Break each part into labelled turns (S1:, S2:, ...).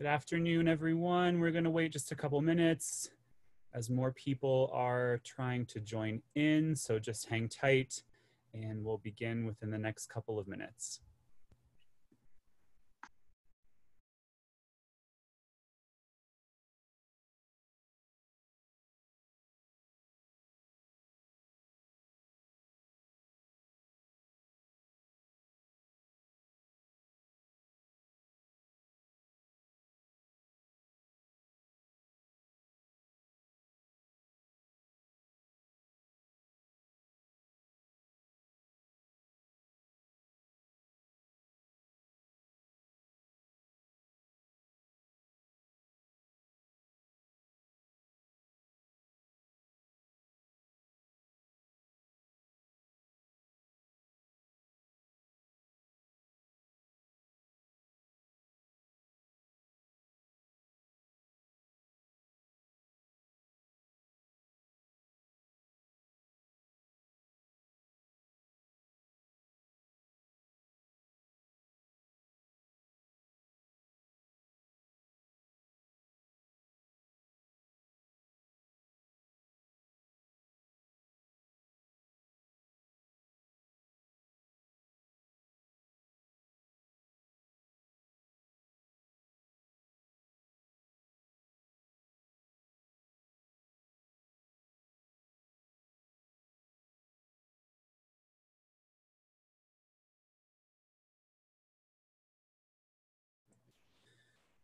S1: Good afternoon, everyone. We're going to wait just a couple minutes as more people are trying to join in. So just hang tight and we'll begin within the next couple of minutes.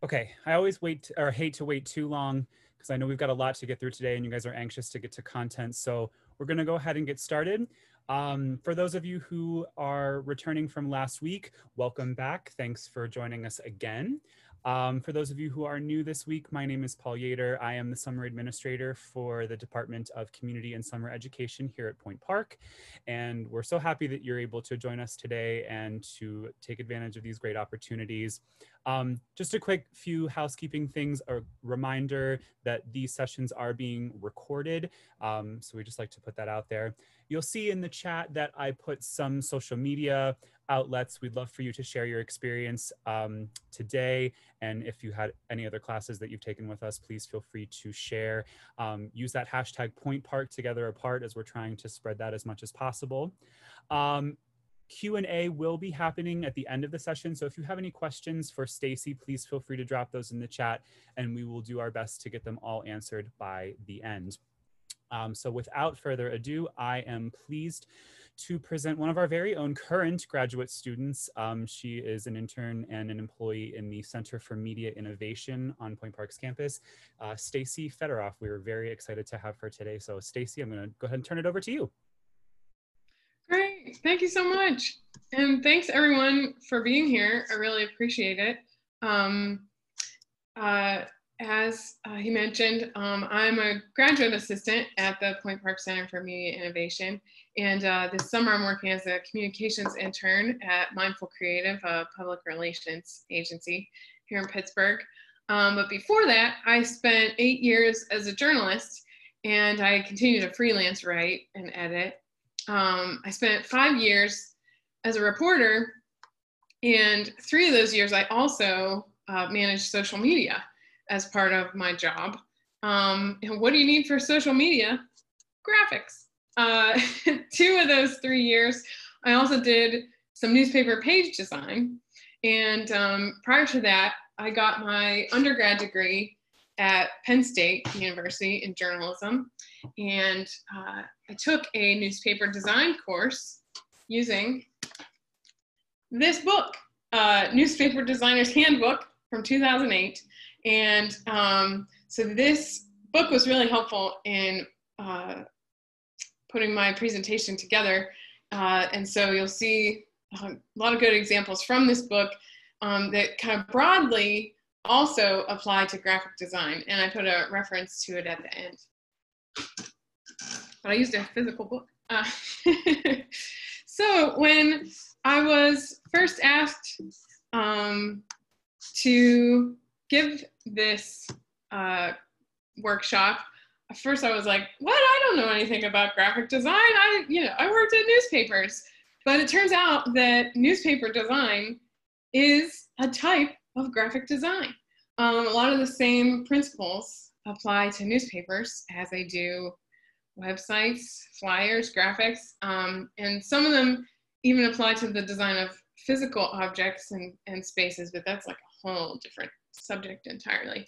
S1: Okay, I always wait or hate to wait too long because I know we've got a lot to get through today and you guys are anxious to get to content. So we're gonna go ahead and get started. Um, for those of you who are returning from last week, welcome back. Thanks for joining us again. Um, for those of you who are new this week, my name is Paul Yater. I am the summer administrator for the Department of Community and Summer Education here at Point Park. And we're so happy that you're able to join us today and to take advantage of these great opportunities. Um, just a quick few housekeeping things, a reminder that these sessions are being recorded. Um, so we just like to put that out there. You'll see in the chat that I put some social media outlets. We'd love for you to share your experience um, today. And if you had any other classes that you've taken with us, please feel free to share. Um, use that hashtag point park together apart as we're trying to spread that as much as possible. Um, Q&A will be happening at the end of the session. So if you have any questions for Stacey, please feel free to drop those in the chat and we will do our best to get them all answered by the end. Um, so without further ado, I am pleased to present one of our very own current graduate students. Um, she is an intern and an employee in the Center for Media Innovation on Point Park's campus, uh, Stacey Federoff. We were very excited to have her today. So Stacey, I'm gonna go ahead and turn it over to you.
S2: Great, thank you so much. And thanks everyone for being here. I really appreciate it. Um, uh, as uh, he mentioned, um, I'm a graduate assistant at the Point Park Center for Media Innovation. And uh, this summer I'm working as a communications intern at Mindful Creative, a public relations agency here in Pittsburgh. Um, but before that, I spent eight years as a journalist and I continue to freelance write and edit. Um, I spent five years as a reporter and three of those years I also uh, managed social media as part of my job. Um, what do you need for social media? Graphics. Uh, two of those three years, I also did some newspaper page design. And um, prior to that, I got my undergrad degree at Penn State University in journalism. And uh, I took a newspaper design course using this book, uh, Newspaper Designer's Handbook from 2008. And um, so this book was really helpful in uh, putting my presentation together. Uh, and so you'll see a lot of good examples from this book um, that kind of broadly also apply to graphic design. And I put a reference to it at the end. But I used a physical book. Uh, so when I was first asked um, to give this uh, workshop, at first I was like, what? I don't know anything about graphic design. I, you know, I worked in newspapers. But it turns out that newspaper design is a type of graphic design. um, a lot of the same principles apply to newspapers as they do websites, flyers, graphics, um, and some of them even apply to the design of physical objects and, and spaces, but that's like a whole different subject entirely.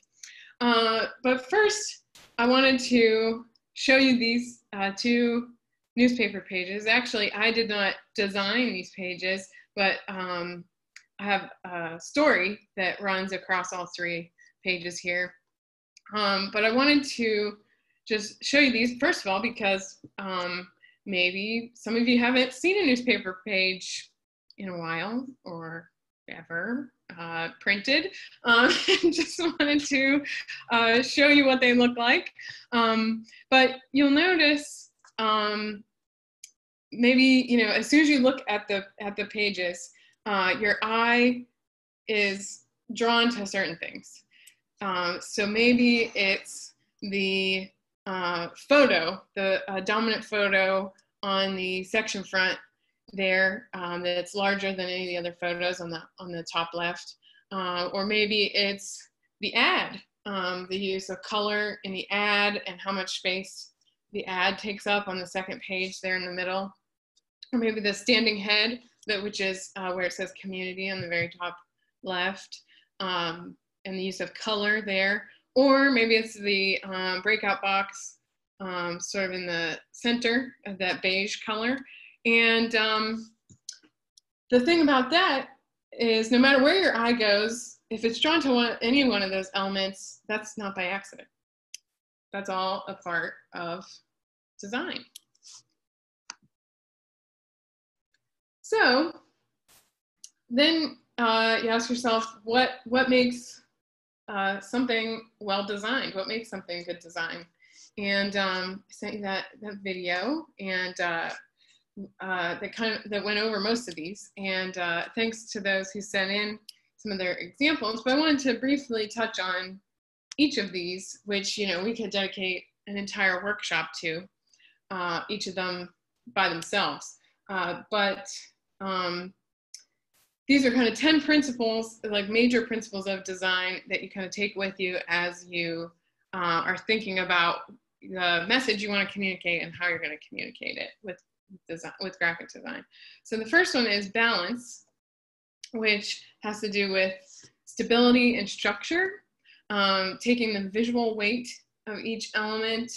S2: Uh, but first, I wanted to show you these uh, two newspaper pages. Actually, I did not design these pages, but um, I have a story that runs across all three pages here. Um, but I wanted to just show you these, first of all, because um, maybe some of you haven't seen a newspaper page in a while or ever uh, printed. Um, just wanted to uh, show you what they look like. Um, but you'll notice um, maybe, you know, as soon as you look at the, at the pages, uh, your eye is drawn to certain things. Um, so maybe it's the uh, photo, the uh, dominant photo on the section front there um, that's larger than any of the other photos on the on the top left, uh, or maybe it's the ad, um, the use of color in the ad and how much space the ad takes up on the second page there in the middle, or maybe the standing head that which is uh, where it says community on the very top left, um, and the use of color there, or maybe it's the um, breakout box um, sort of in the center of that beige color and um, the thing about that is no matter where your eye goes, if it's drawn to one, any one of those elements, that's not by accident. That's all a part of design. So then uh, you ask yourself, what, what makes uh, something well designed? What makes something good design? And um, I sent you that, that video and uh, uh, that kind of that went over most of these. And uh, thanks to those who sent in some of their examples. But I wanted to briefly touch on each of these, which you know we could dedicate an entire workshop to, uh, each of them by themselves. Uh, but um, these are kind of 10 principles, like major principles of design that you kind of take with you as you uh, are thinking about the message you want to communicate and how you're going to communicate it with design, with graphic design. So the first one is balance, which has to do with stability and structure, um, taking the visual weight of each element,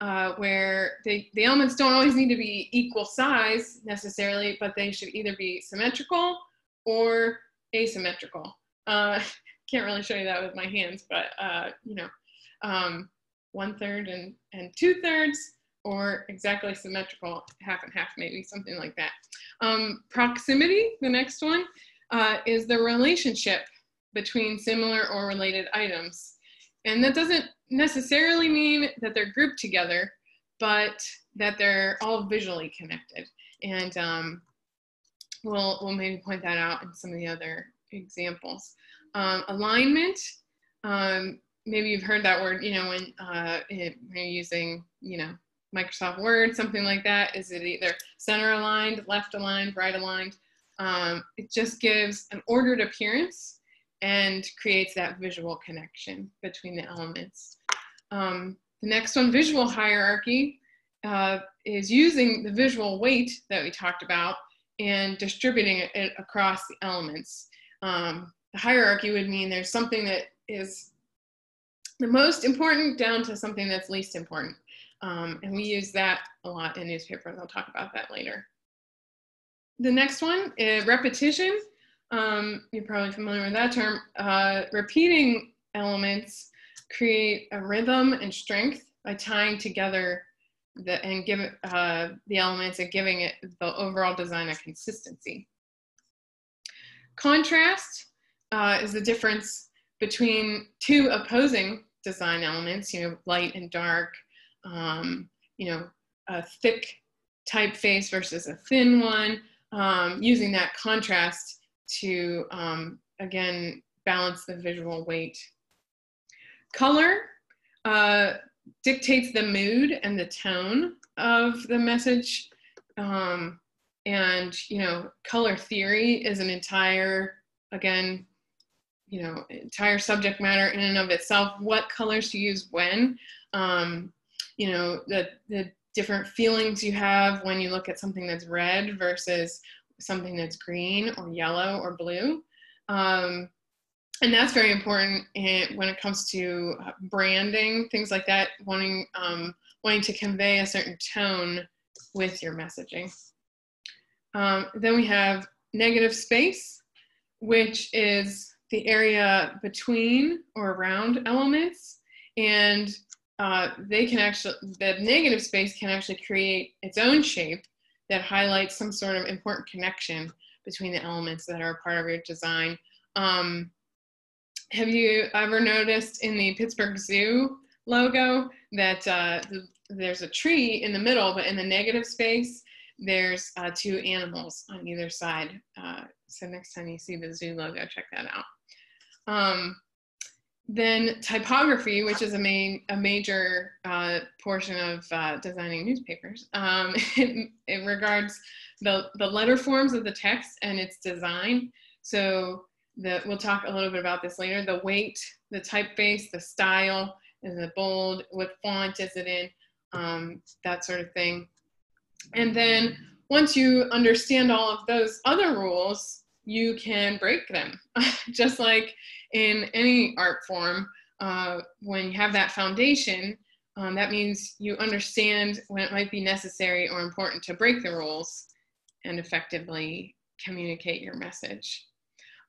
S2: uh, where they, the elements don't always need to be equal size necessarily, but they should either be symmetrical or asymmetrical. Uh, can't really show you that with my hands, but uh, you know, um, one third and, and two thirds or exactly symmetrical, half and half maybe, something like that. Um, proximity, the next one, uh, is the relationship between similar or related items. And that doesn't necessarily mean that they're grouped together, but that they're all visually connected. And um, we'll, we'll maybe point that out in some of the other examples. Um, alignment, um, maybe you've heard that word, you know, when, uh, it, when you're using, you know, Microsoft Word, something like that? Is it either center aligned, left aligned, right aligned? Um, it just gives an ordered appearance and creates that visual connection between the elements. Um, the next one, visual hierarchy, uh, is using the visual weight that we talked about and distributing it across the elements. Um, the hierarchy would mean there's something that is the most important down to something that's least important. Um, and we use that a lot in newspapers. I'll talk about that later. The next one is repetition. Um, you're probably familiar with that term. Uh, repeating elements create a rhythm and strength by tying together the, and give it, uh, the elements and giving it the overall design a consistency. Contrast uh, is the difference between two opposing design elements, you know, light and dark, um, you know, a thick typeface versus a thin one, um, using that contrast to, um, again, balance the visual weight. Color uh, dictates the mood and the tone of the message. Um, and, you know, color theory is an entire, again, you know, entire subject matter in and of itself, what colors to use when, um, you know, the, the different feelings you have when you look at something that's red versus something that's green or yellow or blue. Um, and that's very important in, when it comes to uh, branding, things like that, wanting, um, wanting to convey a certain tone with your messaging. Um, then we have negative space, which is the area between or around elements. And uh, they can actually, the negative space can actually create its own shape that highlights some sort of important connection between the elements that are part of your design. Um, have you ever noticed in the Pittsburgh Zoo logo that uh, the, there's a tree in the middle, but in the negative space, there's uh, two animals on either side. Uh, so next time you see the zoo logo, check that out. Um, then typography, which is a main a major uh, portion of uh, designing newspapers, um, it, it, regards the the letter forms of the text and its design. So we'll talk a little bit about this later. The weight, the typeface, the style, is it bold? What font is it in? Um, that sort of thing. And then once you understand all of those other rules, you can break them. Just like in any art form, uh, when you have that foundation, um, that means you understand when it might be necessary or important to break the rules and effectively communicate your message.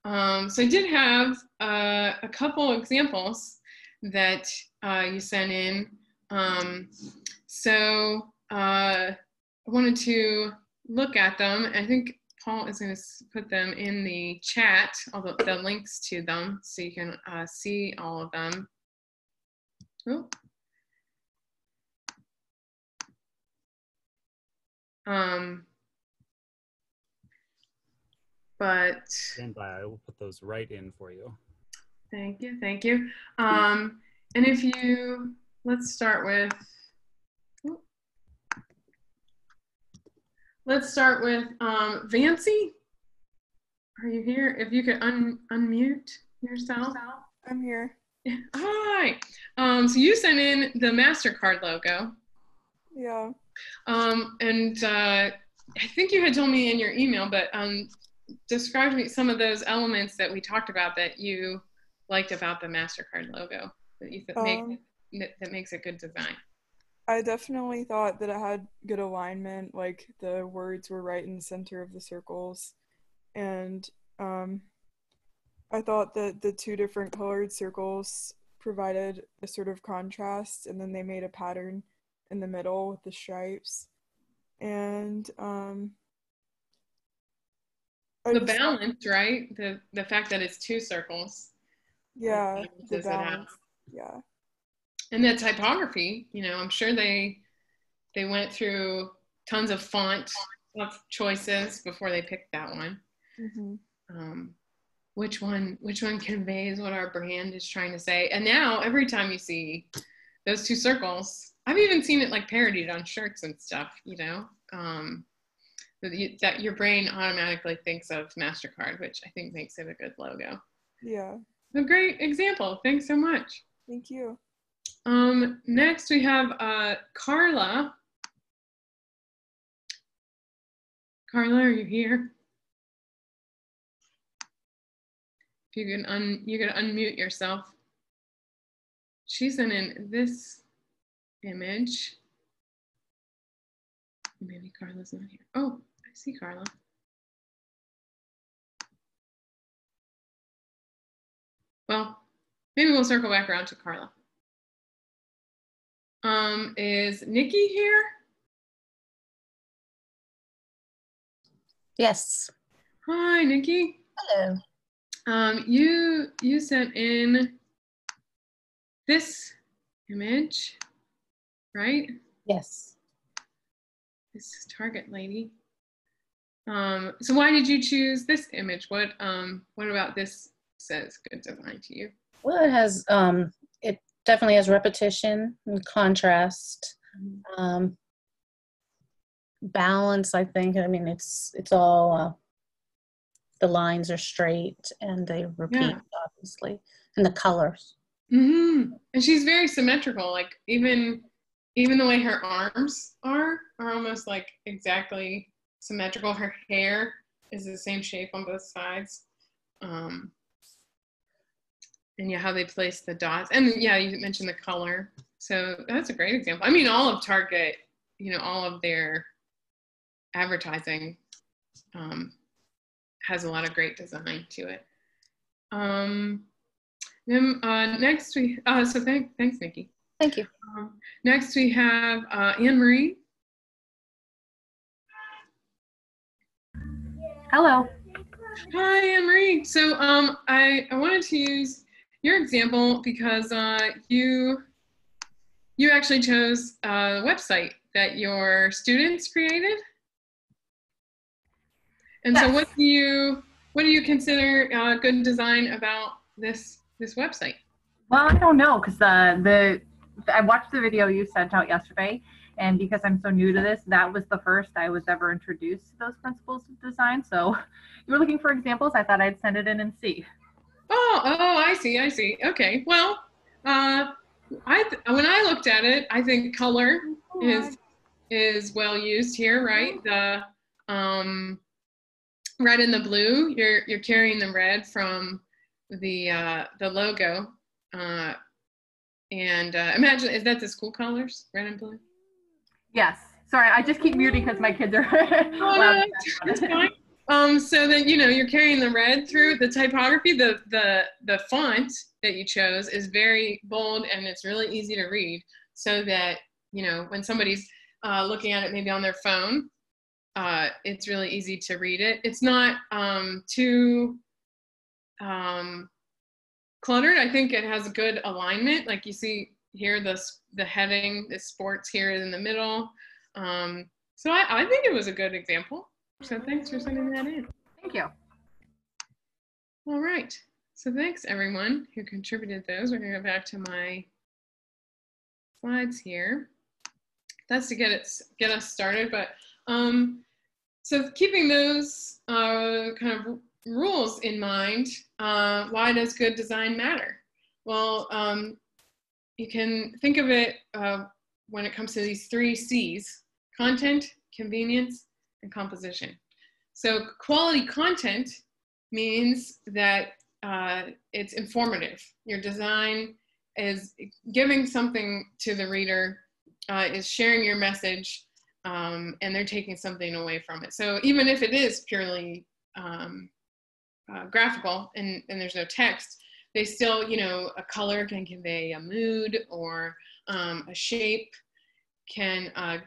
S2: Um, so I did have uh, a couple examples that uh, you sent in. Um, so uh, I wanted to look at them. I think Paul is going to put them in the chat, all the, the links to them, so you can uh, see all of them. Ooh. Um, but
S1: stand by. I will put those right in for you.
S2: Thank you, thank you. Um, and if you let's start with let's start with um, Vancy. Are you here? If you could un unmute yourself.
S3: I'm here.
S2: Hi. Um, so you sent in the MasterCard logo.
S3: Yeah.
S2: Um, and uh, I think you had told me in your email, but um, describe me some of those elements that we talked about that you liked about the Mastercard logo that you um, make that makes a good design.
S3: I definitely thought that it had good alignment, like the words were right in the center of the circles, and um, I thought that the two different colored circles provided a sort of contrast, and then they made a pattern in the middle with the stripes, and um,
S2: the balance, right? The the fact that it's two circles.
S3: Yeah, the balance. Yeah.
S2: And the typography, you know, I'm sure they they went through tons of font of choices before they picked that one. Mm-hmm. Um, which one which one conveys what our brand is trying to say? And now every time you see those two circles, I've even seen it like parodied on shirts and stuff. You know. Um, that your brain automatically thinks of MasterCard, which I think makes it a good logo.
S3: Yeah.
S2: A great example. Thanks so much.
S3: Thank you.
S2: Um, next we have uh, Carla. Carla, are you here? If you can un you can unmute yourself. She's in, in this image. Maybe Carla's not here. Oh, I see Carla. Well, maybe we'll circle back around to Carla. Um, is Nikki here?
S4: Yes.
S2: Hi, Nikki.
S4: Hello.
S2: Um, you you sent in this image, right?
S4: Yes.
S2: This is Target lady. Um, so why did you choose this image? What um, what about this says good design to you?
S4: Well, it has um, definitely has repetition and contrast, mm-hmm. um, balance. I think. I mean, it's it's all uh, the lines are straight and they repeat. Yeah. obviously, and the colors.
S2: mm-hmm. And she's very symmetrical. Like even even the way her arms are are almost like exactly symmetrical. Her hair is the same shape on both sides. Um, and yeah, how they place the dots. And yeah, you mentioned the color. So that's a great example. I mean, all of Target, you know, all of their advertising um, has a lot of great design to it. Um, then uh, next we, uh, so thank, thanks, Nikki.
S4: Thank you.
S2: Um, next we have uh, Anne Marie.
S5: Hello.
S2: Hi, Anne Marie. So um, I, I wanted to use your example because uh, you you actually chose a website that your students created. And so what do you what do you consider uh, good design about this this website?
S5: Well, I don't know because the the I watched the video you sent out yesterday, and because I'm so new to this, that was the first I was ever introduced to those principles of design. So, you were looking for examples. I thought I'd send it in and see.
S2: Oh, oh, I see, I see. Okay, well, uh, I th- when I looked at it, I think color is is well used here, right? The um, red and the blue. You're you're carrying the red from the uh, the logo, uh, and uh, imagine is that the school colors, red and blue?
S5: Yes. Sorry, I just keep muting because my kids are.
S2: Oh, no, that's fine. Um, so then you know you're carrying the red through the typography. The the the font that you chose is very bold and it's really easy to read. So that you know when somebody's uh, looking at it maybe on their phone, uh, it's really easy to read it. It's not um, too um, cluttered. I think it has a good alignment. Like you see here, the the heading, the sports here in the middle. Um, so I, I think it was a good example. So thanks for sending that in.
S5: Thank you.
S2: All right. So thanks everyone who contributed those. We're gonna go back to my slides here. That's to get it get us started. But um, so keeping those uh, kind of rules in mind, uh, why does good design matter? Well, um, you can think of it uh, when it comes to these three C's: content, convenience, and composition. So quality content means that uh, it's informative. Your design is giving something to the reader, uh, is sharing your message, um, and they're taking something away from it. So even if it is purely um, uh, graphical and, and there's no text, they still, you know, a color can convey a mood or um, a shape can, uh,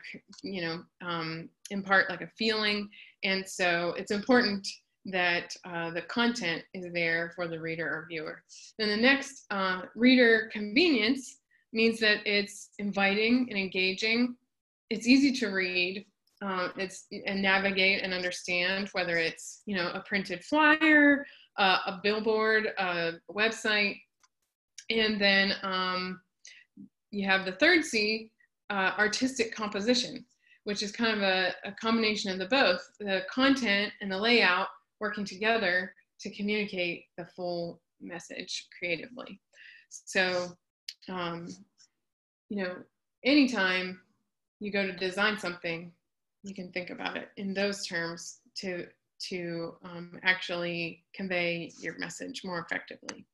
S2: you know, um, impart like a feeling. And so it's important that uh, the content is there for the reader or viewer. Then the next, uh, reader convenience means that it's inviting and engaging. It's easy to read. Uh, it's and navigate and understand whether it's you know a printed flyer, a billboard, a website, and then um, you have the third C, uh, artistic composition, which is kind of a, a combination of the both, the content and the layout working together to communicate the full message creatively. So, um, you know, anytime you go to design something, you can think about it in those terms to to um, actually convey your message more effectively.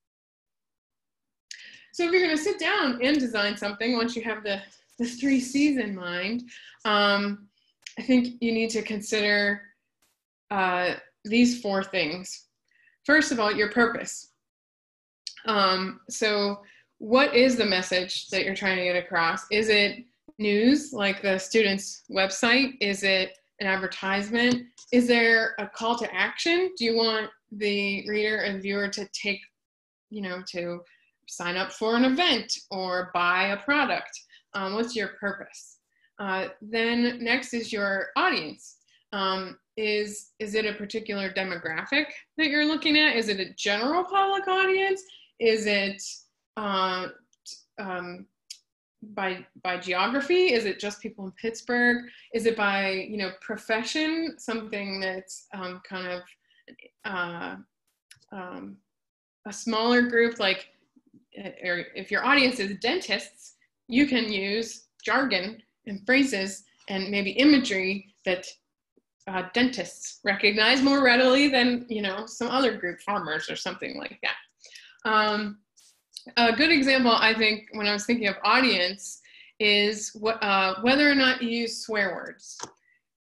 S2: So if you're going to sit down and design something, once you have the, the three C's in mind, um, I think you need to consider uh, these four things. First of all, your purpose. Um, so what is the message that you're trying to get across? Is it news like the student's website? Is it an advertisement? Is there a call to action? Do you want the reader and viewer to take, you know, to sign up for an event or buy a product? Um, what's your purpose? Uh, then next is your audience. Um, is is it a particular demographic that you're looking at? Is it a general public audience? Is it uh, um, by by geography? Is it just people in Pittsburgh? Is it by you know profession? Something that's um, kind of uh, um, a smaller group, like, or if your audience is dentists, you can use jargon and phrases and maybe imagery that uh, dentists recognize more readily than you know some other group, farmers or something like that. Um, a good example, I think, when I was thinking of audience, is what, uh, whether or not you use swear words.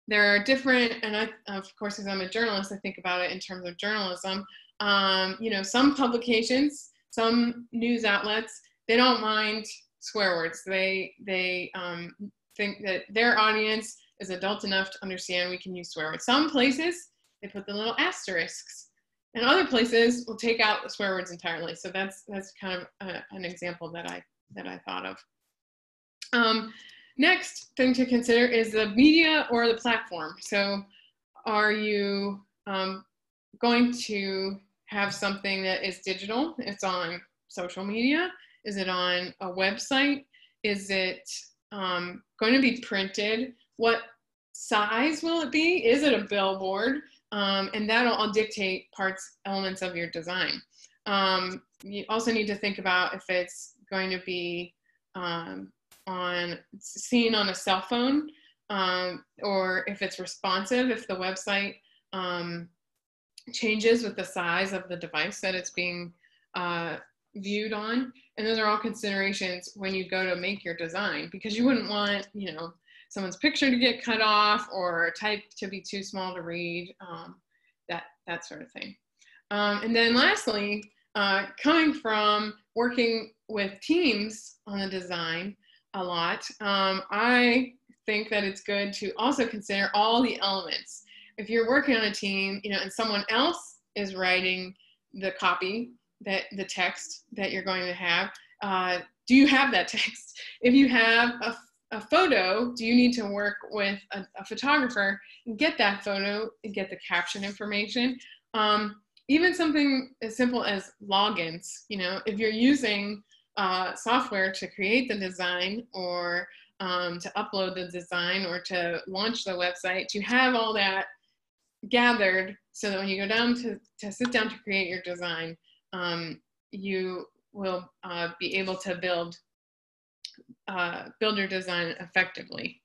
S2: There are different, and I, of course, as I'm a journalist, I think about it in terms of journalism. Um, you know, some publications, some news outlets, they don't mind swear words. They they um, think that their audience is adult enough to understand we can use swear words. Some places they put the little asterisks, and other places will take out the swear words entirely. So that's that's kind of a, an example that I that I thought of. Um, next thing to consider is the media or the platform. So are you um, going to have something that is digital? It's on social media. Is it on a website? Is it um, going to be printed? What size will it be? Is it a billboard? Um, and that'll all dictate parts, elements of your design. Um, you also need to think about if it's going to be um, on seen on a cell phone um, or if it's responsive, if the website um, changes with the size of the device that it's being uh, viewed on. And those are all considerations when you go to make your design because you wouldn't want, you know, someone's picture to get cut off or type to be too small to read, um, that, that sort of thing. Um, and then lastly, uh, coming from working with teams on the design a lot, um, I think that it's good to also consider all the elements. If you're working on a team, you know, and someone else is writing the copy that the text that you're going to have, uh, do you have that text? If you have a, a photo, do you need to work with a, a, photographer and get that photo and get the caption information? Um, even something as simple as logins, you know, if you're using uh, software to create the design or um, to upload the design or to launch the website, to have all that gathered so that when you go down to, to sit down to create your design, um, you will uh, be able to build uh, build your design effectively.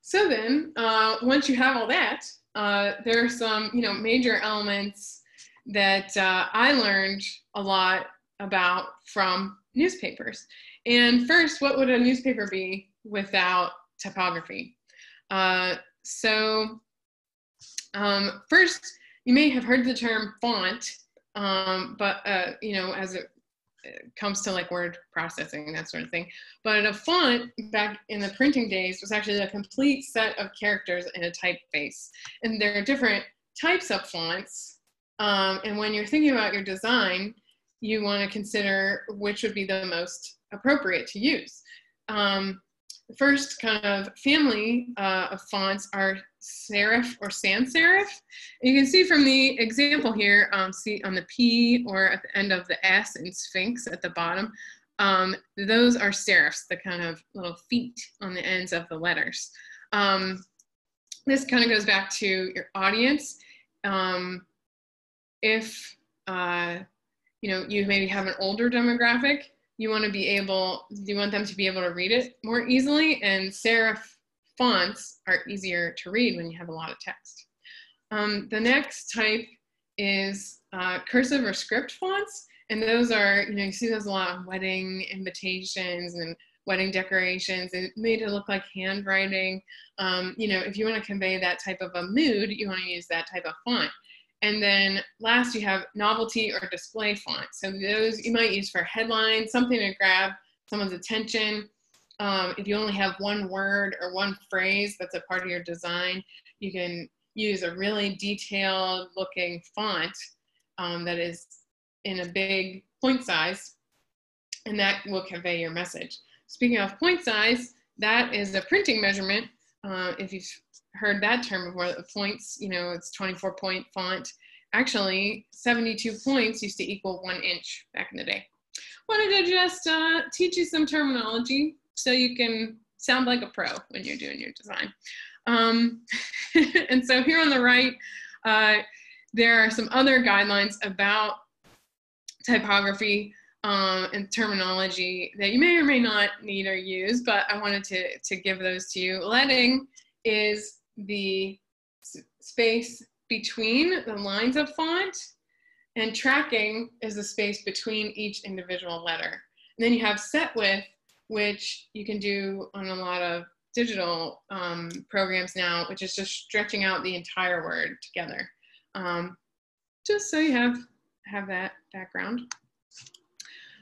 S2: So then, uh, once you have all that, uh, there are some you know major elements that uh, I learned a lot about from newspapers. And first, what would a newspaper be without typography? Uh, so um, first, you may have heard the term font, um, but uh, you know, as it comes to like word processing that sort of thing. But a font back in the printing days was actually a complete set of characters in a typeface. And there are different types of fonts. Um, and when you're thinking about your design, you want to consider which would be the most appropriate to use. Um, first kind of family uh, of fonts are serif or sans serif. You can see from the example here, um, see on the P or at the end of the S in Sphinx at the bottom, um, those are serifs, the kind of little feet on the ends of the letters. Um, this kind of goes back to your audience. Um, if uh, you know you maybe have an older demographic, you want to be able, you want them to be able to read it more easily, and serif fonts are easier to read when you have a lot of text. Um, the next type is uh, cursive or script fonts, and those are, you know, you see those a lot on wedding invitations and wedding decorations. It made it look like handwriting. Um, you know, if you want to convey that type of a mood, you want to use that type of font. And then last, you have novelty or display font. So those you might use for headlines, something to grab someone's attention. Um, if you only have one word or one phrase that's a part of your design, you can use a really detailed looking font um, that is in a big point size, and that will convey your message. Speaking of point size, that is a printing measurement. Uh, if you've heard that term before. Points, you know, it's 24 point font. Actually, 72 points used to equal one inch back in the day. Wanted to just uh, teach you some terminology so you can sound like a pro when you're doing your design. Um, and so here on the right, uh, there are some other guidelines about typography um, and terminology that you may or may not need or use, but I wanted to, to give those to you. Leading is the space between the lines of font, and tracking is the space between each individual letter. And then you have set width, which you can do on a lot of digital um, programs now, which is just stretching out the entire word together. Um, just so you have, have that background.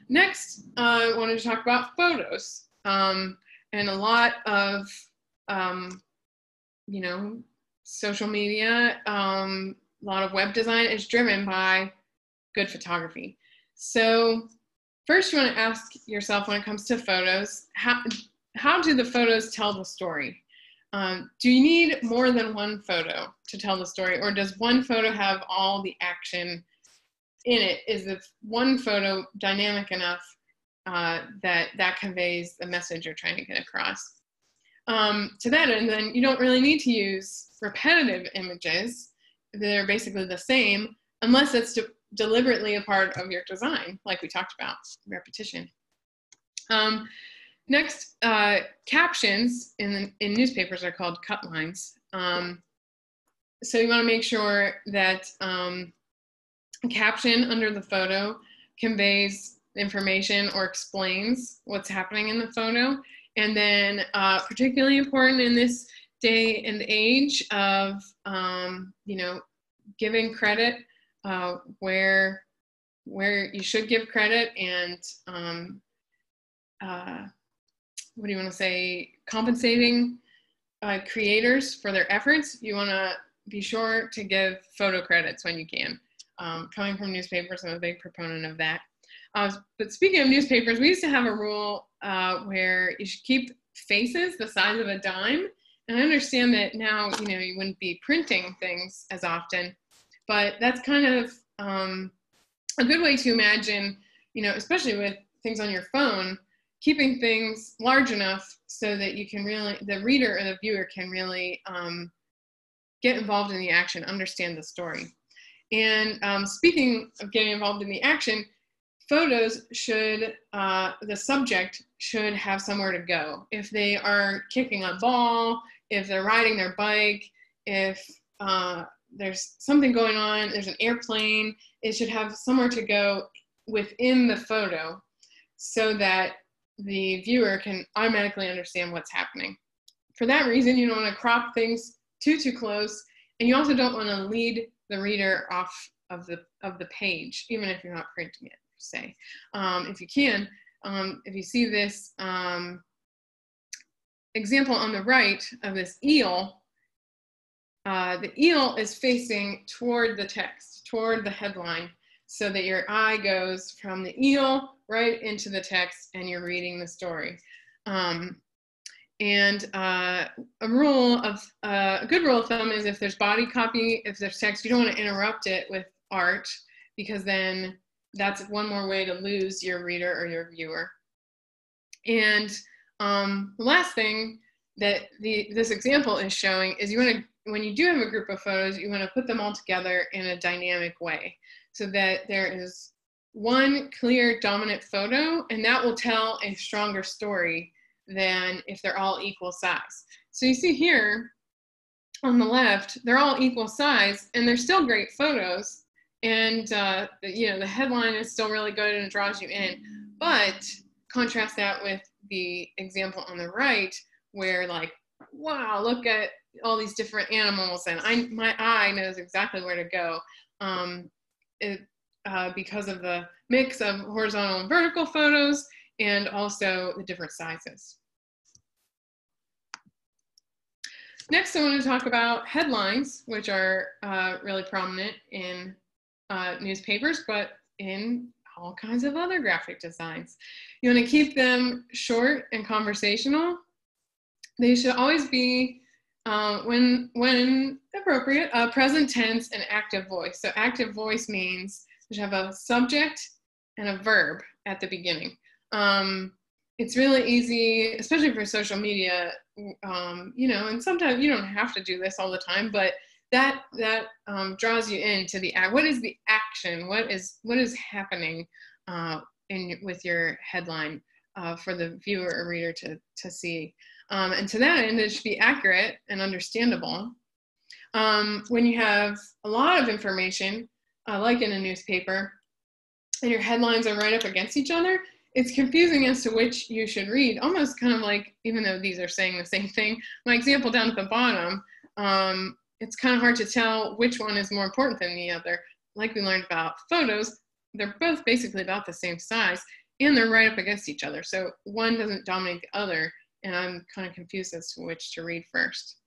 S2: Next, uh, I wanted to talk about photos. Um, and a lot of, um, you know, social media, um, a lot of web design is driven by good photography. So first you want to ask yourself when it comes to photos, how, how do the photos tell the story? Um, do you need more than one photo to tell the story or does one photo have all the action in it? Is the one photo dynamic enough uh, that that conveys the message you're trying to get across? Um, to that end, then you don't really need to use repetitive images. They're basically the same unless it's de deliberately a part of your design, like we talked about, repetition. Um, next, uh, captions in, in newspapers are called cut lines. Um, so you wanna make sure that um, caption under the photo conveys information or explains what's happening in the photo. And then uh, particularly important in this day and age of, um, you know, giving credit uh, where, where you should give credit and um, uh, what do you want to say, compensating uh, creators for their efforts. You want to be sure to give photo credits when you can. Um, coming from newspapers, I'm a big proponent of that. Uh, but speaking of newspapers, we used to have a rule uh, where you should keep faces the size of a dime. And I understand that now, you know, you wouldn't be printing things as often, but that's kind of um, a good way to imagine, you know, especially with things on your phone, keeping things large enough so that you can really, the reader or the viewer can really um, get involved in the action, understand the story. And um, speaking of getting involved in the action, photos should, uh, the subject should have somewhere to go. If they are kicking a ball, if they're riding their bike, if uh, there's something going on, there's an airplane, it should have somewhere to go within the photo so that the viewer can automatically understand what's happening. For that reason, you don't want to crop things too, too close, and you also don't want to lead the reader off of the, of the page, even if you're not printing it say. Um, if you can, um, if you see this um, example on the right of this eel, uh, the eel is facing toward the text, toward the headline, so that your eye goes from the eel right into the text and you're reading the story. Um, and uh, a rule of, uh, a good rule of thumb is if there's body copy, if there's text, you don't want to interrupt it with art because then that's one more way to lose your reader or your viewer. And um, the last thing that the, this example is showing is you want to, when you do have a group of photos, you want to put them all together in a dynamic way so that there is one clear dominant photo and that will tell a stronger story than if they're all equal size. So you see here on the left, they're all equal size and they're still great photos, and uh, you know the headline is still really good and it draws you in but contrast that with the example on the right where like wow look at all these different animals and I, my eye knows exactly where to go um, it, uh, because of the mix of horizontal and vertical photos and also the different sizes. Next, I want to talk about headlines, which are uh, really prominent in uh, newspapers, but in all kinds of other graphic designs. You want to keep them short and conversational. They should always be, uh, when, when appropriate, present tense and active voice. So active voice means you have a subject and a verb at the beginning. Um, it's really easy, especially for social media, um, you know, and sometimes you don't have to do this all the time, but that that um, draws you into the act. What is the action? What is what is happening uh, in with your headline uh, for the viewer or reader to to see? Um, and to that end, it should be accurate and understandable. Um, when you have a lot of information, uh, like in a newspaper, and your headlines are right up against each other, it's confusing as to which you should read. Almost kind of like, even though these are saying the same thing, my example down at the bottom, um, it's kind of hard to tell which one is more important than the other. Like we learned about photos, they're both basically about the same size and they're right up against each other. So one doesn't dominate the other, and I'm kind of confused as to which to read first.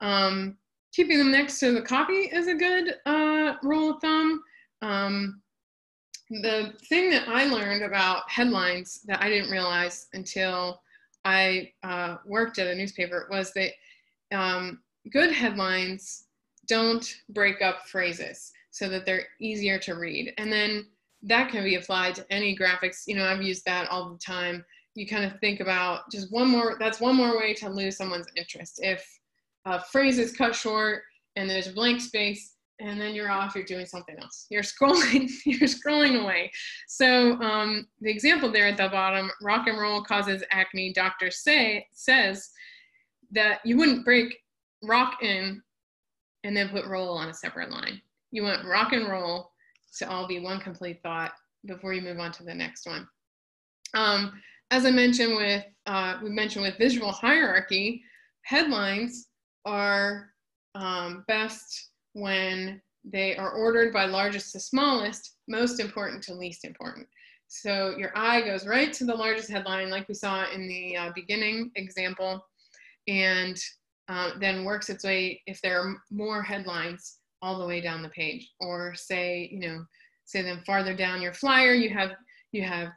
S2: Um, keeping them next to the copy is a good uh, rule of thumb. Um, the thing that I learned about headlines that I didn't realize until I uh, worked at a newspaper was that um, good headlines don't break up phrases so that they're easier to read. And then that can be applied to any graphics. You know, I've used that all the time. You kind of think about just one more, that's one more way to lose someone's interest. If a phrase is cut short and there's a blank space, and then you're off, you're doing something else. You're scrolling, you're scrolling away. So um, the example there at the bottom, rock and roll causes acne, doctor say, says that you wouldn't break rock in and then put roll on a separate line. You want rock and roll to all be one complete thought before you move on to the next one. Um, as I mentioned with, uh, we mentioned with visual hierarchy, headlines are um, best when they are ordered by largest to smallest, most important to least important. So your eye goes right to the largest headline, like we saw in the uh, beginning example, and uh, then works its way, if there are more headlines, all the way down the page. Or say, you know, say then farther down your flyer, you have you have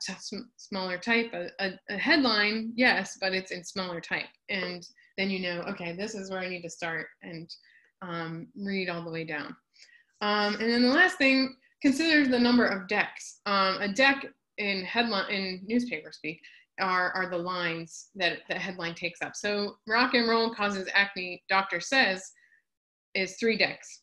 S2: smaller type, a, a, a headline, yes, but it's in smaller type. And then you know, okay, this is where I need to start. And um, read all the way down. Um, and then the last thing, consider the number of decks. Um, a deck in headline in newspaper speak are, are the lines that the headline takes up. So rock and roll causes acne, doctor says, is three decks.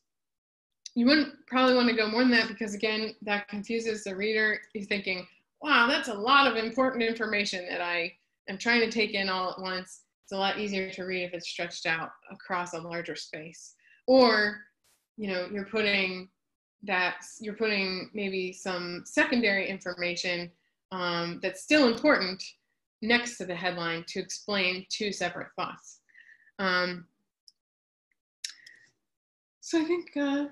S2: You wouldn't probably want to go more than that because again, that confuses the reader. He's thinking, wow, that's a lot of important information that I am trying to take in all at once. It's a lot easier to read if it's stretched out across a larger space or you know you're putting that you're putting maybe some secondary information um, that's still important next to the headline to explain two separate thoughts. Um, so I think, uh,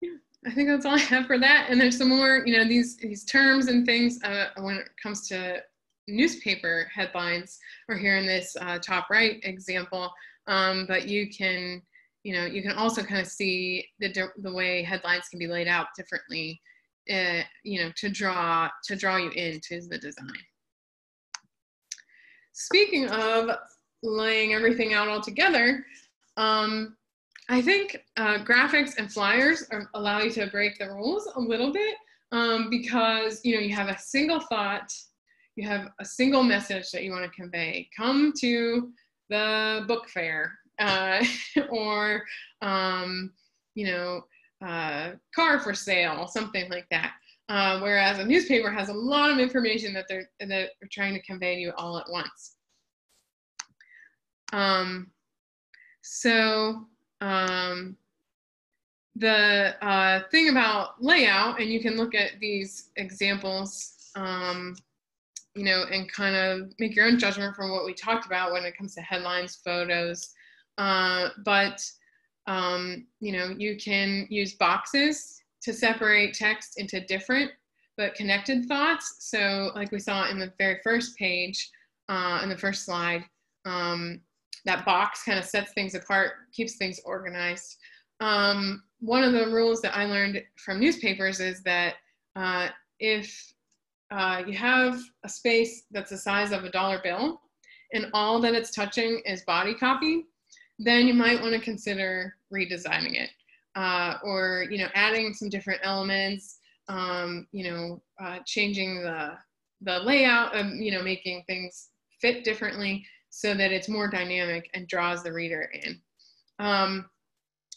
S2: yeah, I think that's all I have for that. And there's some more, you know, these these terms and things uh, when it comes to newspaper headlines, or here in this uh, top right example. Um, but you can you know, you can also kind of see the, the way headlines can be laid out differently, uh, you know, to draw, to draw you into the design. Speaking of laying everything out all together, um, I think uh, graphics and flyers are, allow you to break the rules a little bit um, because, you know, you have a single thought, you have a single message that you want to convey. Come to the book fair uh, or um, you know, uh, car for sale, something like that. Uh, whereas a newspaper has a lot of information that they're that they're trying to convey to you all at once. Um, so um, the uh, thing about layout, and you can look at these examples, um, you know, and kind of make your own judgment from what we talked about when it comes to headlines, photos, uh, but um, you know, you can use boxes to separate text into different but connected thoughts. So like we saw in the very first page, uh, in the first slide, um, that box kind of sets things apart, keeps things organized. Um, one of the rules that I learned from newspapers is that uh, if uh, you have a space that's the size of a dollar bill and all that it's touching is body copy, then you might want to consider redesigning it uh, or you know adding some different elements um, you know uh, changing the the layout of you know making things fit differently so that it's more dynamic and draws the reader in um,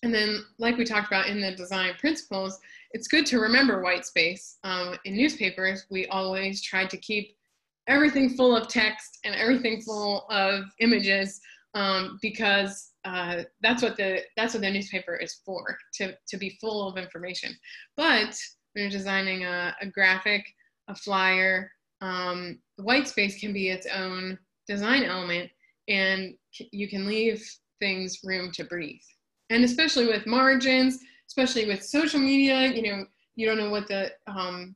S2: and then, like we talked about in the design principles, it's good to remember white space. Um, in newspapers, we always tried to keep everything full of text and everything full of images um, because uh, that's what the that's what the newspaper is for to to be full of information. But when you're designing a, a graphic, a flyer, um, white space can be its own design element, and you can leave things room to breathe. And especially with margins, especially with social media, you know, you don't know what the um,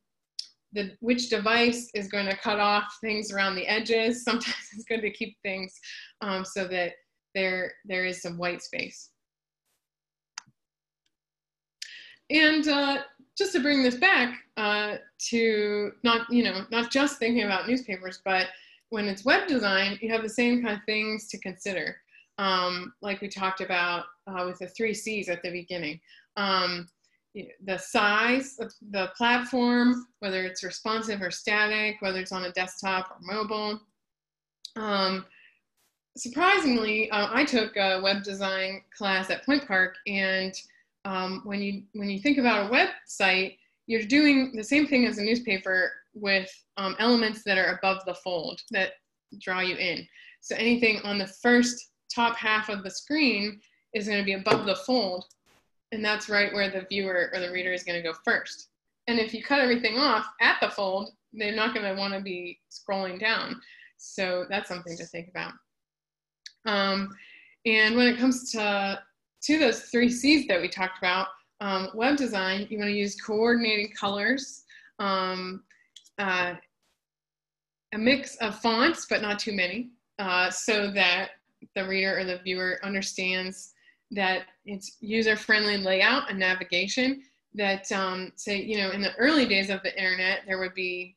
S2: the which device is going to cut off things around the edges. Sometimes it's good to keep things um, so that there there is some white space. And uh, just to bring this back uh, to not you know not just thinking about newspapers, but when it's web design, you have the same kind of things to consider, um, like we talked about uh, with the three C's at the beginning. Um, the size of the platform, whether it's responsive or static, whether it's on a desktop or mobile. Um, surprisingly, uh, I took a web design class at Point Park, and um, when you when you think about a website, you're doing the same thing as a newspaper with um, elements that are above the fold that draw you in. So anything on the first top half of the screen is going to be above the fold and that's right where the viewer or the reader is going to go first. And if you cut everything off at the fold, they're not going to want to be scrolling down. So that's something to think about. Um, and when it comes to, to those three C's that we talked about, um, web design, you want to use coordinating colors, um, uh, a mix of fonts, but not too many, uh, so that the reader or the viewer understands that it's user-friendly layout and navigation that um, say, you know, in the early days of the internet, there would be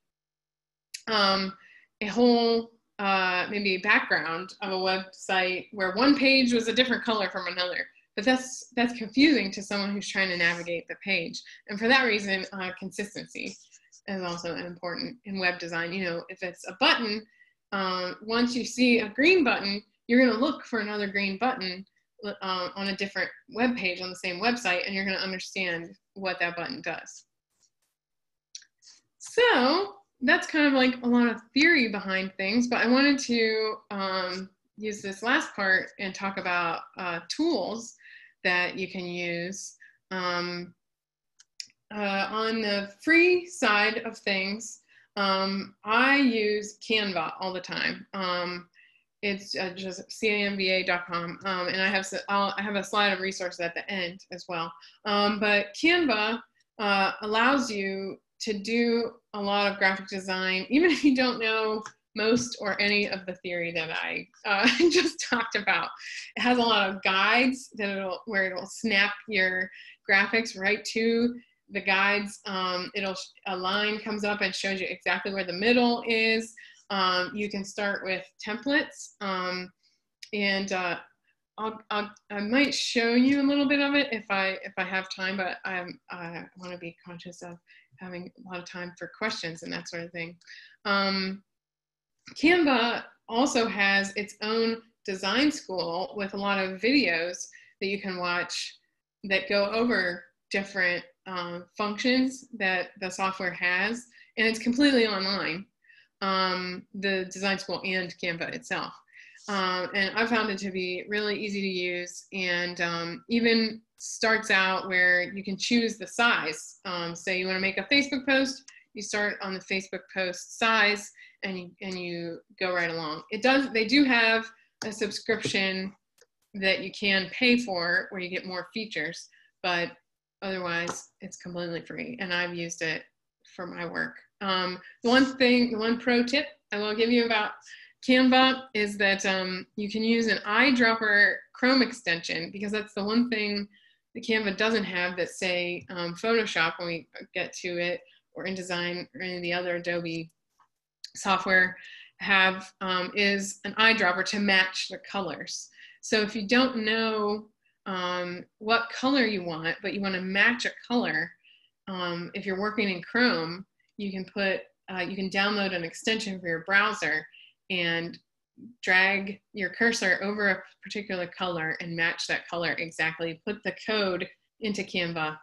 S2: um, a whole uh, maybe background of a website where one page was a different color from another. But that's that's confusing to someone who's trying to navigate the page. And for that reason, uh, consistency is also important in web design. You know, if it's a button, um, once you see a green button, you're going to look for another green button uh, on a different web page on the same website and you're going to understand what that button does. So that's kind of like a lot of theory behind things, but I wanted to um, use this last part and talk about uh, tools that you can use. Um, uh, on the free side of things, um, I use Canva all the time. Um, it's uh, just canva.com um, and i have I'll, i have a slide of resources at the end as well um, but canva uh, allows you to do a lot of graphic design even if you don't know most or any of the theory that i uh, just talked about. It has a lot of guides that it'll where it'll snap your graphics right to the guides. Um, it'll a line comes up and shows you exactly where the middle is. Um, you can start with templates um, and uh, I'll, I'll, i might show you a little bit of it if I, if I have time, but I'm, I want to be conscious of having a lot of time for questions and that sort of thing. Um, Canva also has its own design school with a lot of videos that you can watch that go over different um, functions that the software has, and it's completely online um, the design school and Canva itself. Um, and I found it to be really easy to use and um, even starts out where you can choose the size. Um, say you want to make a Facebook post, you start on the Facebook post size and you, and you go right along. It does, they do have a subscription that you can pay for where you get more features, but otherwise it's completely free and I've used it for my work. Um, one thing, one pro tip I will give you about Canva is that um, you can use an eyedropper Chrome extension because that's the one thing the Canva doesn't have that say um, Photoshop when we get to it or InDesign or any of the other Adobe software have um, is an eyedropper to match the colors. So if you don't know um, what color you want, but you want to match a color, um, if you're working in Chrome, you can put, uh, you can download an extension for your browser and drag your cursor over a particular color and match that color exactly. Put the code into Canva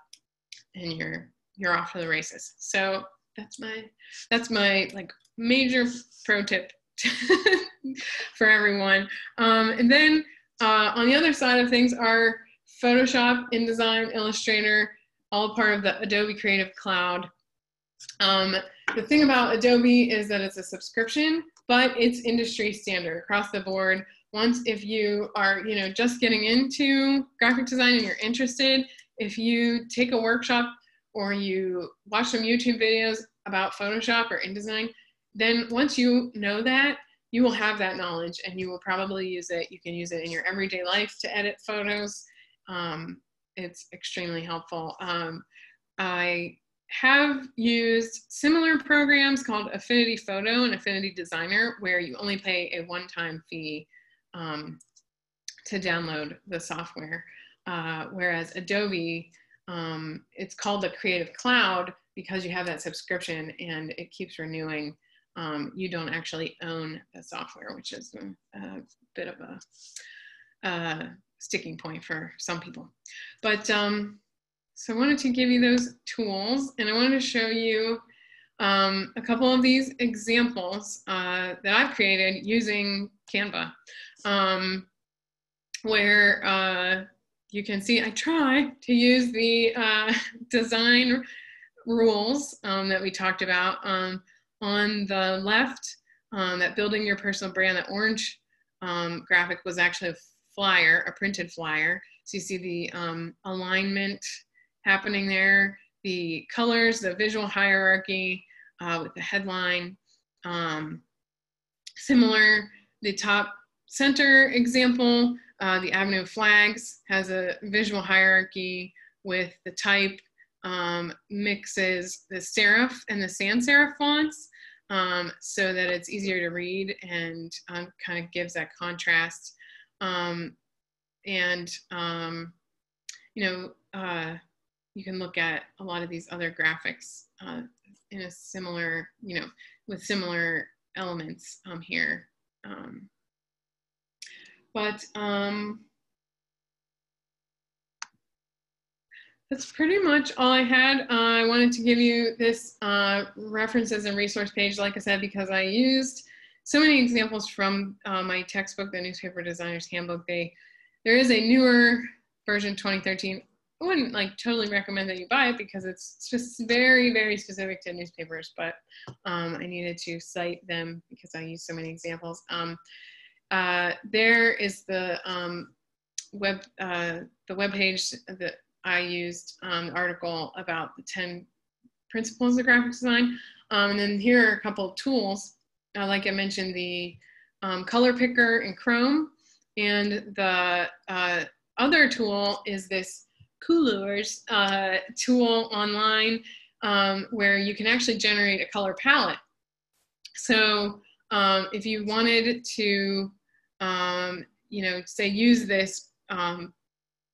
S2: and you're you're off to the races. So that's my that's my like major pro tip for everyone. Um, and then uh, on the other side of things are Photoshop, InDesign, Illustrator, all part of the Adobe Creative Cloud. Um, the thing about Adobe is that it's a subscription, but it's industry standard across the board. Once, if you are, you know, just getting into graphic design and you're interested, if you take a workshop or you watch some YouTube videos about Photoshop or InDesign, then once you know that, you will have that knowledge and you will probably use it. You can use it in your everyday life to edit photos. Um, it's extremely helpful. Um, I have used similar programs called Affinity Photo and Affinity Designer, where you only pay a one-time fee um, to download the software. Uh, whereas Adobe, um, it's called the Creative Cloud because you have that subscription and it keeps renewing. Um, you don't actually own the software, which is a, a bit of a uh, sticking point for some people. But um, so I wanted to give you those tools and I wanted to show you um, a couple of these examples uh, that I've created using Canva, um, where uh, you can see I try to use the uh, design rules um, that we talked about. Um, on the left, um, that building your personal brand, that orange um, graphic was actually a flyer, a printed flyer. So you see the alignment happening there, the colors, the visual hierarchy uh, with the headline. Um, similar, the top center example, uh, the Avenue of Flags has a visual hierarchy with the type um, mixes the serif and the sans serif fonts um, so that it's easier to read and um, kind of gives that contrast. Um, and, um, you know, uh, you can look at a lot of these other graphics uh, in a similar, you know, with similar elements um, here. Um, but um, that's pretty much all I had. Uh, I wanted to give you this uh, references and resource page, like I said, because I used so many examples from uh, my textbook, the Newspaper Designer's Handbook. They, there is a newer version, 2013 I wouldn't like totally recommend that you buy it because it's just very, very specific to newspapers, but um, I needed to cite them because I use so many examples. Um, uh, there is the um, web, uh, the web page that I used um, article about the 10 principles of graphic design. Um, and then here are a couple of tools. Uh, like I mentioned, the um, color picker in Chrome and the uh, other tool is this Coolors uh, tool online um, where you can actually generate a color palette. So um, if you wanted to, um, you know, say use this um,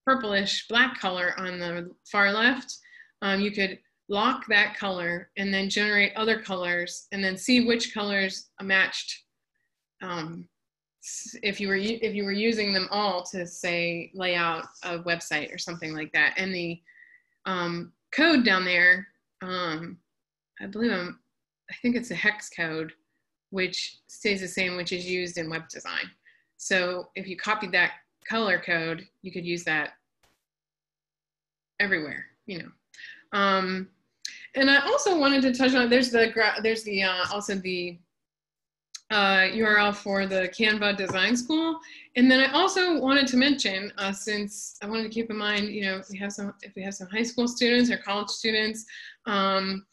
S2: purplish black color on the far left, um, you could lock that color and then generate other colors and then see which colors matched um, if you were if you were using them all to say lay out a website or something like that and the um, code down there um, i believe i'm i think it's a hex code which stays the same which is used in web design. So if you copied that color code you could use that everywhere you know. Um, and i also wanted to touch on there's the there's the uh, also the uh, URL for the Canva Design School. And then I also wanted to mention, uh, since I wanted to keep in mind, you know, if we have some, if we have some high school students or college students um,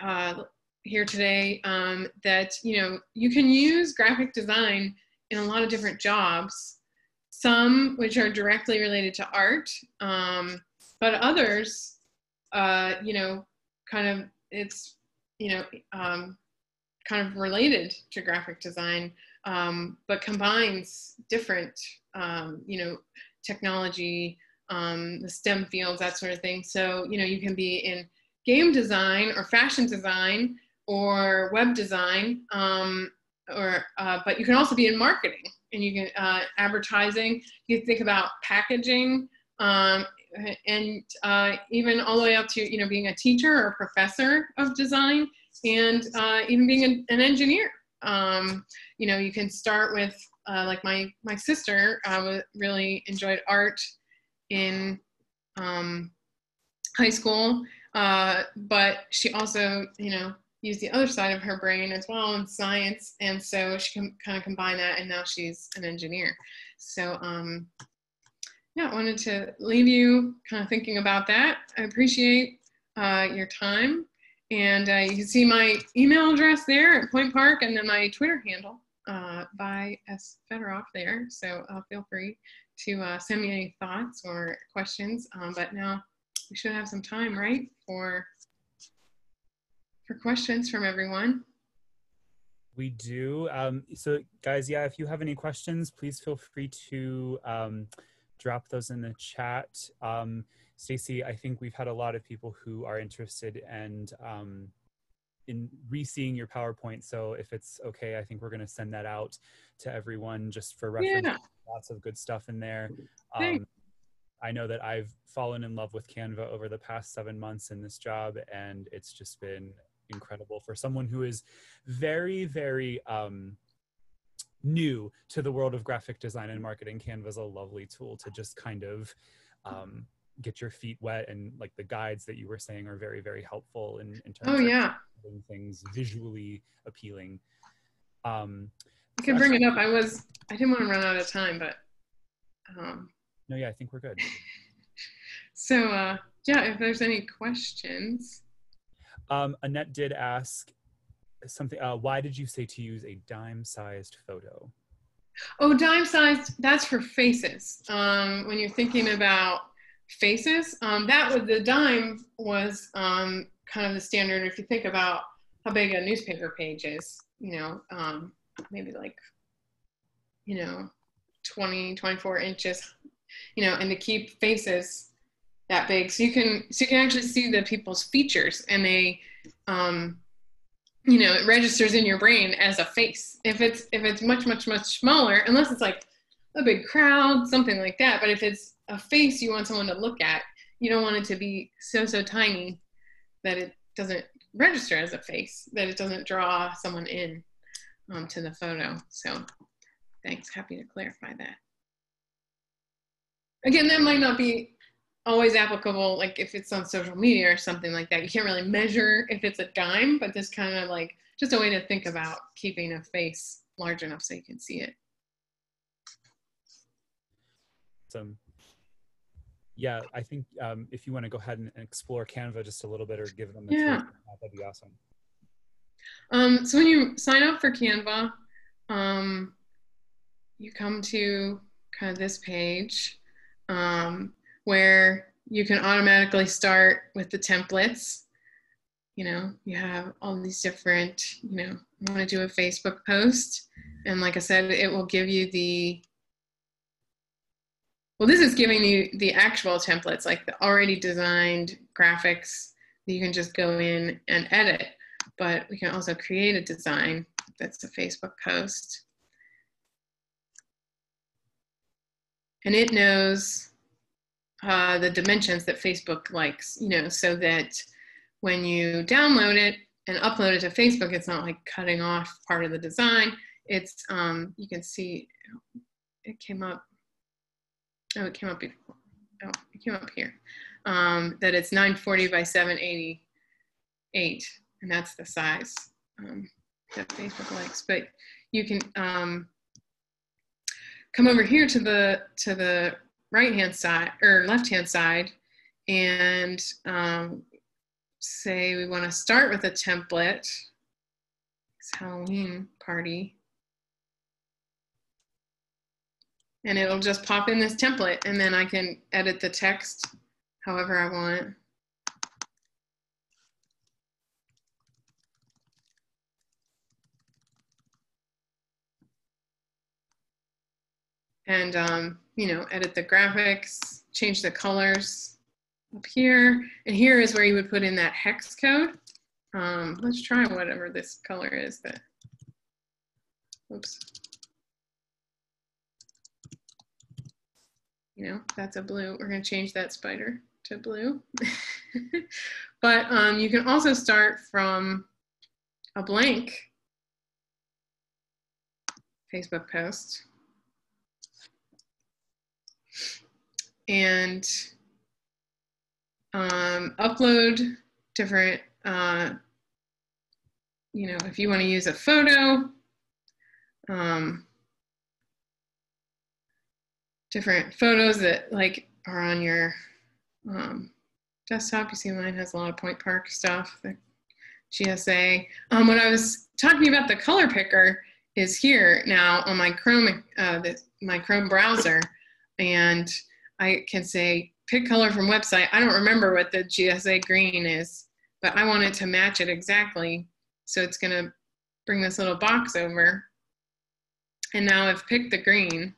S2: uh, here today, um, that, you know, you can use graphic design in a lot of different jobs, some which are directly related to art, um, but others, uh, you know, kind of, it's, you know, um, kind of related to graphic design, um, but combines different, um, you know, technology, um, the STEM fields, that sort of thing. So, you know, you can be in game design or fashion design or web design. Um, or uh, but you can also be in marketing and you can uh, advertising. You think about packaging, um, and uh, even all the way up to you know being a teacher or a professor of design, and uh, even being an, an engineer. Um, you know, you can start with uh, like my my sister uh, really enjoyed art in um, high school, uh, but she also you know used the other side of her brain as well in science, and so she can kind of combine that, and now she's an engineer. So um, yeah, I wanted to leave you kind of thinking about that. I appreciate uh, your time. And uh, you can see my email address there at Point Park and then my Twitter handle uh, by S. Federoff there. So uh, feel free to uh, send me any thoughts or questions. Um, but now we should have some time, right, for for questions from everyone.
S1: We do. Um, so guys, yeah, if you have any questions, please feel free to um, drop those in the chat. Um, Stacey, I think we've had a lot of people who are interested and um, in re-seeing your PowerPoint. So if it's okay, I think we're going to send that out to everyone just for reference.
S2: Yeah.
S1: Lots of good stuff in there. Um, I know that I've fallen in love with Canva over the past seven months in this job, and it's just been incredible for someone who is very, very um, new to the world of graphic design and marketing. Canva is a lovely tool to just kind of um, get your feet wet and like the guides that you were saying are very very helpful in, in terms
S2: Oh yeah,
S1: of things visually appealing um
S2: I can bring it up. I was I didn't want to run out of time, but um,
S1: no yeah i think we're good
S2: so uh, yeah, if there's any questions.
S1: um annette did ask something uh why did you say to use a dime sized photo
S2: Oh, dime sized, that's for faces. Um, when you're thinking about faces, um, that was the dime was um, kind of the standard. If you think about how big a newspaper page is, you know, um, maybe like, you know, 20, 24 inches, you know, and to keep faces that big. So you can, so you can actually see the people's features and they, um, you know, it registers in your brain as a face. If it's if it's much much much smaller, unless it's like a big crowd, something like that. But if it's a face you want someone to look at, you don't want it to be so so tiny that it doesn't register as a face, that it doesn't draw someone in um, to the photo. So, thanks. Happy to clarify that. Again, that might not be always applicable like if it's on social media or something like that you can't really measure if it's a dime but this kind of like just a way to think about keeping a face large enough so you can see it
S1: some yeah i think um if you want to go ahead and explore canva just a little bit or give them a
S2: Yeah.
S1: tour, that'd be awesome
S2: um, so when you sign up for canva um, you come to kind of this page um, where you can automatically start with the templates you know you have all these different you know i want to do a facebook post and like i said it will give you the well this is giving you the actual templates like the already designed graphics that you can just go in and edit but we can also create a design that's a facebook post and it knows uh, the dimensions that Facebook likes, you know, so that when you download it and upload it to Facebook, it's not like cutting off part of the design. It's, um, you can see it came up, oh, it came up before, oh, it came up here, um, that it's 940 by 788, and that's the size um, that Facebook likes. But you can um, come over here to the, to the right hand side or left hand side and um, say we want to start with a template. It's Halloween party. And it'll just pop in this template and then I can edit the text however I want. And um, you know, edit the graphics, change the colors up here. And here is where you would put in that hex code. Um, let's try whatever this color is that Oops. You know, that's a blue. We're going to change that spider to blue. but um, you can also start from a blank Facebook post. And um, upload different, uh, you know, if you want to use a photo, um, different photos that like are on your um, desktop. You see mine has a lot of Point Park stuff, the GSA. Um, when I was talking about the color picker is here now on my Chrome, uh, the, my Chrome browser, and I can say pick color from website. I don't remember what the GSA green is, but I want it to match it exactly. So it's gonna bring this little box over. And now I've picked the green.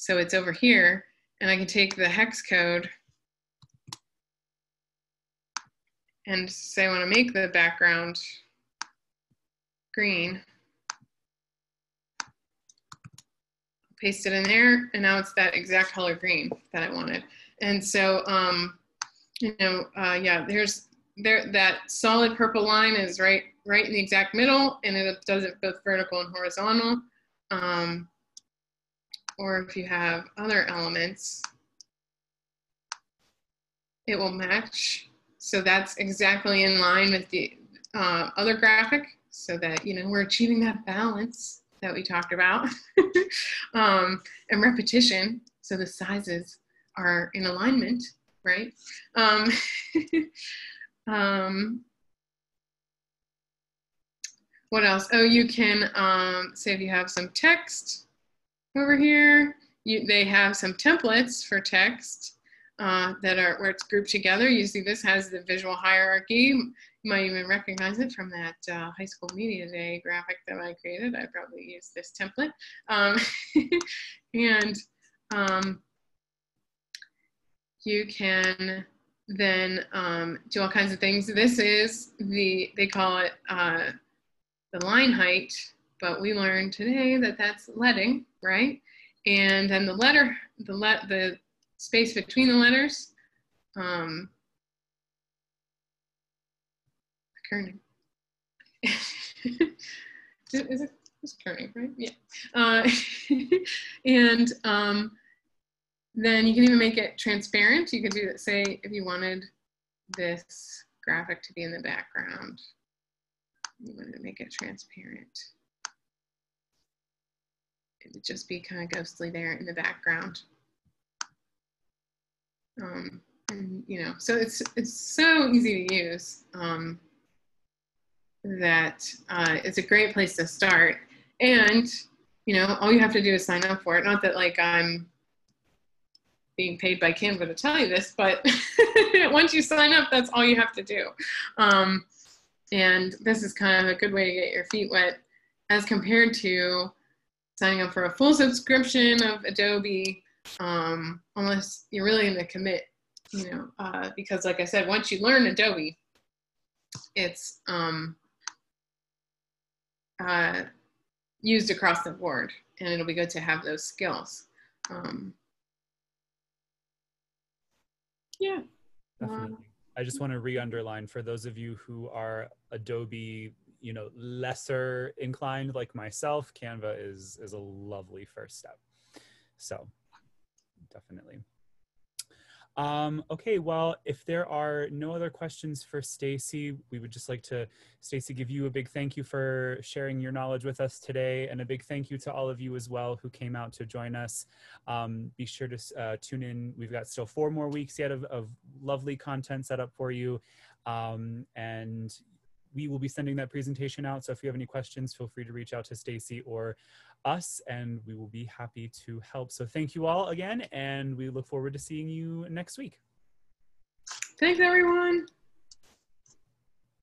S2: So it's over here and I can take the hex code and say I want to make the background green. Paste it in there, and now it's that exact color green that I wanted. And so, um, you know, uh, yeah, there's there that solid purple line is right right in the exact middle, and it does it both vertical and horizontal. Um, or if you have other elements, it will match. So that's exactly in line with the uh, other graphic so that, you know, we're achieving that balance that we talked about um, and repetition. So the sizes are in alignment, right? Um, um, what else? Oh, you can um, say if you have some text over here, you, they have some templates for text uh, that are where it's grouped together. Usually this has the visual hierarchy. You might even recognize it from that uh, high school media day graphic that I created. I probably used this template. Um, and um, you can then um, do all kinds of things. This is the, they call it uh, the line height, but we learned today that that's leading, right? And then the letter, the, le the space between the letters, um, kerning. is it it's kerning, right? Yeah. Uh, and um, then you can even make it transparent. You could do that, say, if you wanted this graphic to be in the background, you wanted to make it transparent. It would just be kind of ghostly there in the background. Um, and, you know, so it's it's so easy to use um, that uh, it's a great place to start. And you know, all you have to do is sign up for it. Not that like I'm being paid by Canva to tell you this, but once you sign up, that's all you have to do. Um, and this is kind of a good way to get your feet wet as compared to signing up for a full subscription of Adobe um, unless you're really in the commit, you know, uh, because like I said, once you learn Adobe, it's um, uh, used across the board and it'll be good to have those skills. Um, yeah.
S1: Definitely. I just want to re-underline for those of you who are Adobe, you know, lesser inclined like myself, Canva is is a lovely first step. So definitely. Um, okay, well, if there are no other questions for Stacey, we would just like to, Stacey, give you a big thank you for sharing your knowledge with us today, and a big thank you to all of you as well who came out to join us. Um, be sure to uh, tune in. We've got still four more weeks yet of, of lovely content set up for you, um, and we will be sending that presentation out. So if you have any questions, feel free to reach out to Stacey or us and we will be happy to help. So thank you all again and we look forward to seeing you next week.
S2: Thanks everyone.